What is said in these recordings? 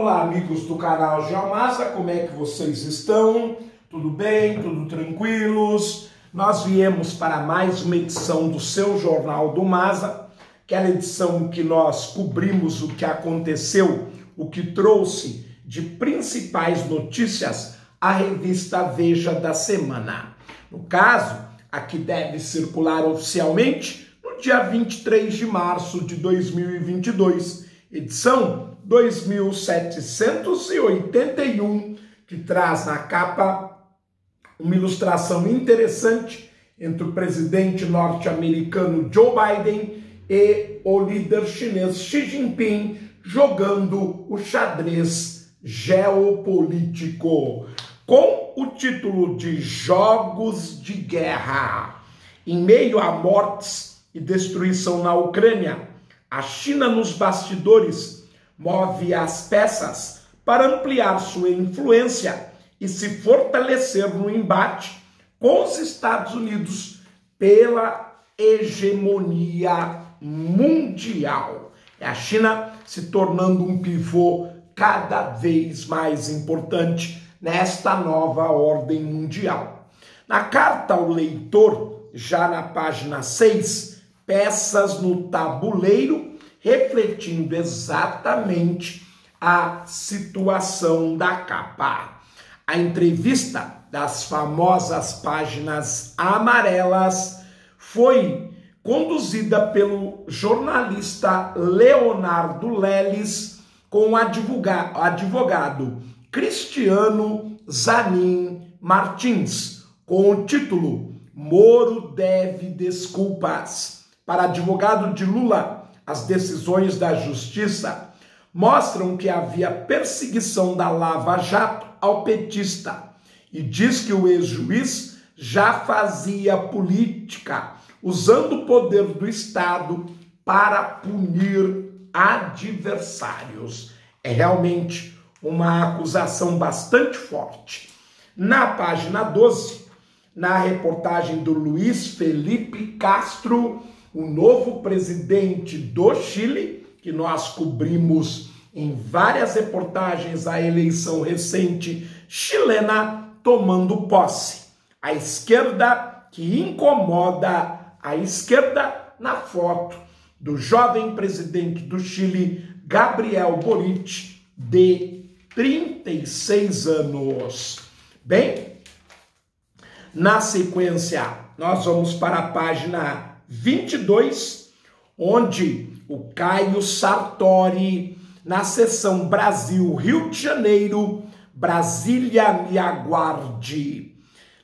Olá, amigos do canal Geomasa, como é que vocês estão? Tudo bem? Tudo tranquilos? Nós viemos para mais uma edição do seu Jornal do Masa, aquela edição que nós cobrimos o que aconteceu, o que trouxe de principais notícias a revista Veja da semana. No caso, a que deve circular oficialmente no dia 23 de março de 2022, edição 2781, que traz na capa uma ilustração interessante entre o presidente norte-americano Joe Biden e o líder chinês Xi Jinping jogando o xadrez geopolítico com o título de Jogos de Guerra. Em meio a mortes e destruição na Ucrânia, a China nos bastidores move as peças para ampliar sua influência e se fortalecer no embate com os Estados Unidos pela hegemonia mundial. É a China se tornando um pivô cada vez mais importante nesta nova ordem mundial. Na carta ao leitor, já na página 6, peças no tabuleiro, refletindo exatamente a situação da capa. A entrevista das famosas páginas amarelas foi conduzida pelo jornalista Leonardo Leles com o advogado Cristiano Zanin Martins, com o título Moro deve desculpas. Para advogado de Lula, as decisões da justiça mostram que havia perseguição da Lava Jato ao petista e diz que o ex-juiz já fazia política usando o poder do Estado para punir adversários. É realmente uma acusação bastante forte. Na página 12, na reportagem do Luiz Felipe Castro, o novo presidente do Chile, que nós cobrimos em várias reportagens a eleição recente chilena tomando posse. A esquerda que incomoda a esquerda na foto do jovem presidente do Chile, Gabriel Boric, de 36 anos. Bem, na sequência, nós vamos para a página 22, onde o Caio Sartori, na seção Brasil, Rio de Janeiro, Brasília me aguarde.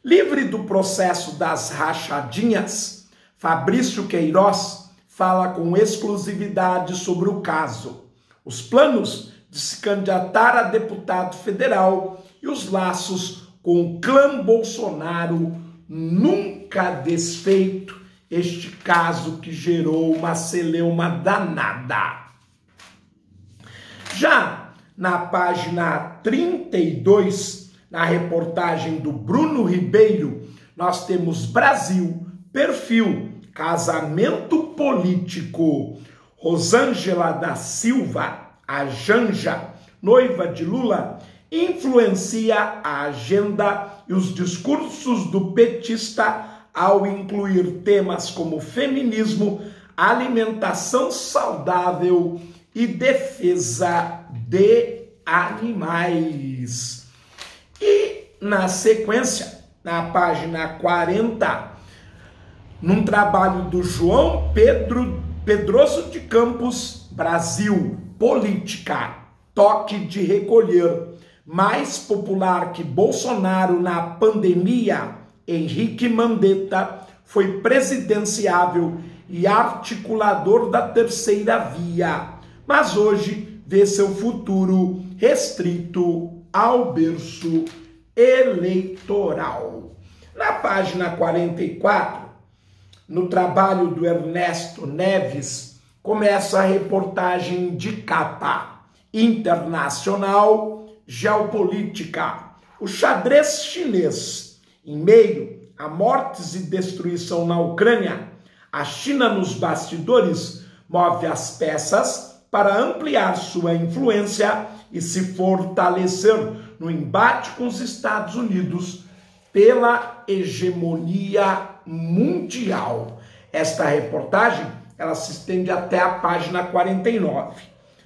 Livre do processo das rachadinhas, Fabrício Queiroz fala com exclusividade sobre o caso. Os planos de se candidatar a deputado federal e os laços com o clã Bolsonaro nunca desfeito este caso que gerou uma celeuma danada. Já na página 32, na reportagem do Bruno Ribeiro, nós temos Brasil, perfil, casamento político. Rosângela da Silva a Janja, noiva de Lula, influencia a agenda e os discursos do petista ao incluir temas como feminismo, alimentação saudável e defesa de animais. E na sequência, na página 40, num trabalho do João Pedro Pedroso de Campos, Brasil, política, toque de recolher, mais popular que Bolsonaro na pandemia, Henrique Mandetta foi presidenciável e articulador da terceira via, mas hoje vê seu futuro restrito ao berço eleitoral. Na página 44, no trabalho do Ernesto Neves, começa a reportagem de capa internacional geopolítica. O xadrez chinês, em meio a mortes e destruição na Ucrânia, a China nos bastidores move as peças para ampliar sua influência e se fortalecer no embate com os Estados Unidos pela hegemonia mundial. Esta reportagem ela se estende até a página 49.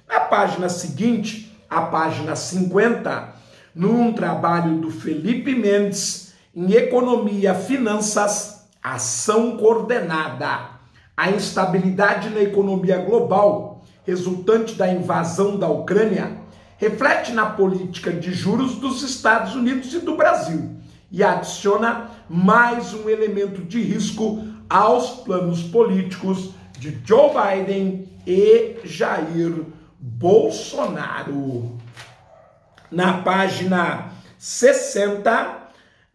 Na página seguinte, a página 50, num trabalho do Felipe Mendes em Economia, Finanças, Ação Coordenada. A instabilidade na economia global, resultante da invasão da Ucrânia, reflete na política de juros dos Estados Unidos e do Brasil e adiciona mais um elemento de risco aos planos políticos de Joe Biden e Jair Bolsonaro. Na página 60,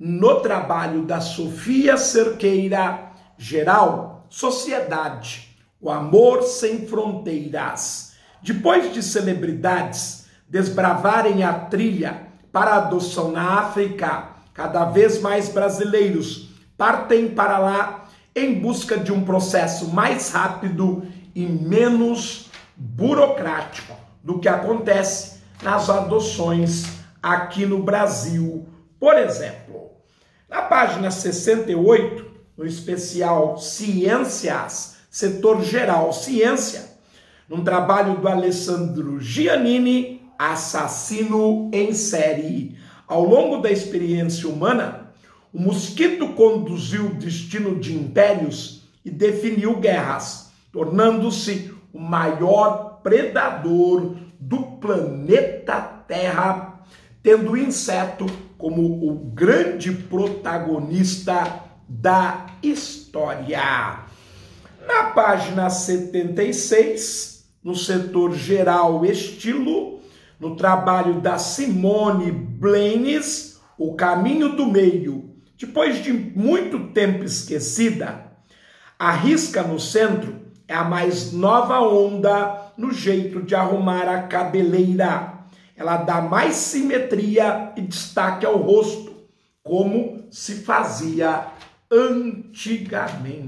no trabalho da Sofia Cerqueira, geral, sociedade, o amor sem fronteiras. Depois de celebridades desbravarem a trilha para a adoção na África, cada vez mais brasileiros partem para lá em busca de um processo mais rápido e menos burocrático do que acontece nas adoções aqui no Brasil, por exemplo. Na página 68, no especial Ciências, setor geral ciência, num trabalho do Alessandro Giannini, assassino em série. Ao longo da experiência humana, o mosquito conduziu o destino de impérios e definiu guerras, tornando-se o maior predador do planeta Terra, tendo o inseto como o grande protagonista da história. Na página 76, no setor geral estilo, no trabalho da Simone Blaines, O Caminho do Meio, depois de muito tempo esquecida, a risca no centro é a mais nova onda no jeito de arrumar a cabeleira. Ela dá mais simetria e destaque ao rosto, como se fazia antigamente.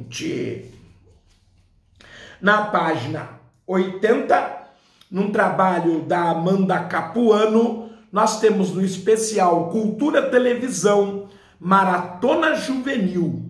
Na página 80, num trabalho da Amanda Capuano, nós temos no especial Cultura Televisão, Maratona Juvenil.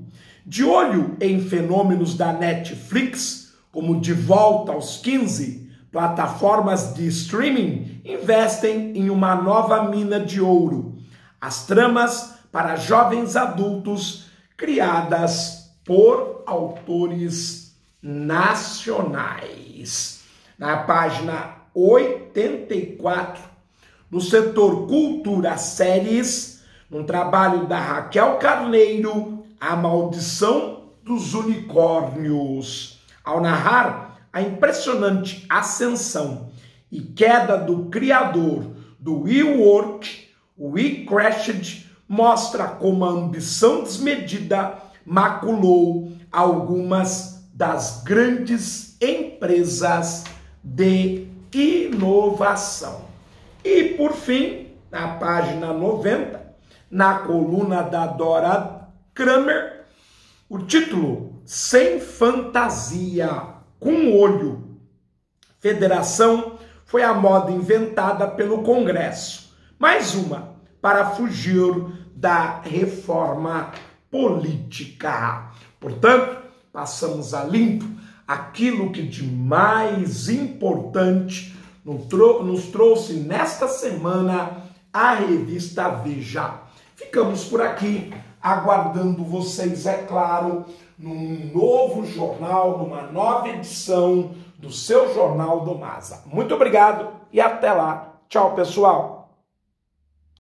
De olho em fenômenos da Netflix, como De Volta aos 15, plataformas de streaming investem em uma nova mina de ouro. As tramas para jovens adultos criadas por autores nacionais. Na página 84, no setor Cultura Séries, num trabalho da Raquel Carneiro, A Maldição dos Unicórnios, ao narrar a impressionante ascensão e queda do criador do WeWork, o WeCrashed, mostra como a ambição desmedida maculou algumas das grandes empresas de inovação. E por fim, na página 90, na coluna da Dora Kramer, o título Sem Fantasia, com olho. Federação foi a moda inventada pelo Congresso. Mais uma para fugir da reforma política. Portanto, passamos a limpo aquilo que de mais importante nos trouxe nesta semana a revista Veja. Ficamos por aqui, aguardando vocês, é claro, num novo jornal, numa nova edição do seu Jornal do Masa. Muito obrigado e até lá. Tchau, pessoal.